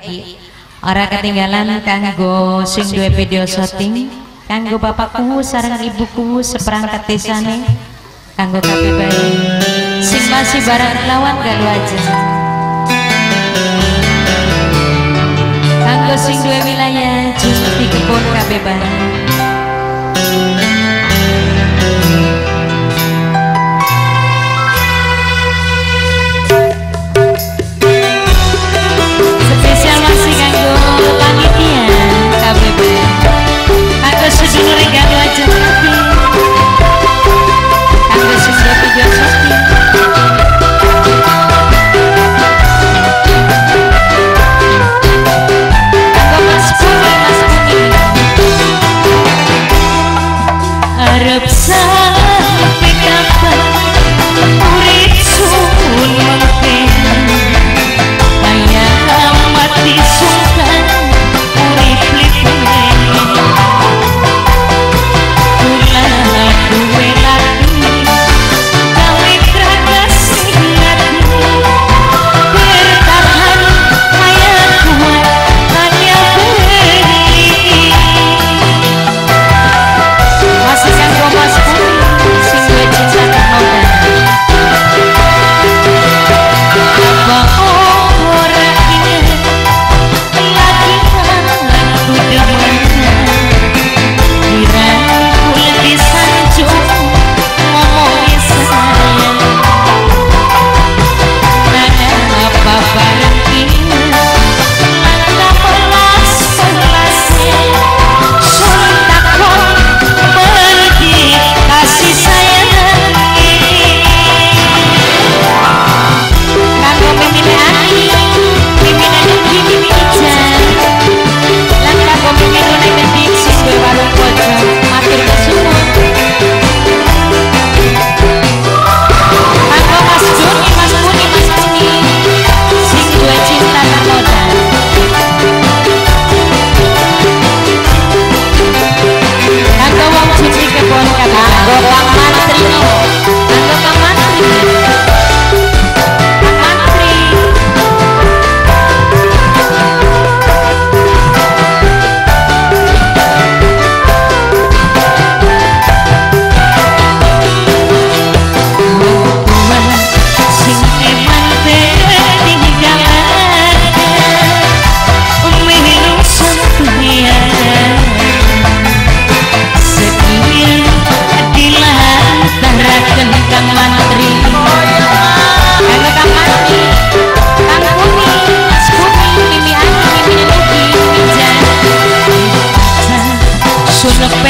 iki. Ora ketinggalan kanggo sing duwe video syuting kanggo bapakku sareng ibuku seperangkat desane kanggo kabeh bayi sing masih barang lawan galu aja. Kanggo sing duwe wilayah Gusti Kebon kabeh bayi 사 Soy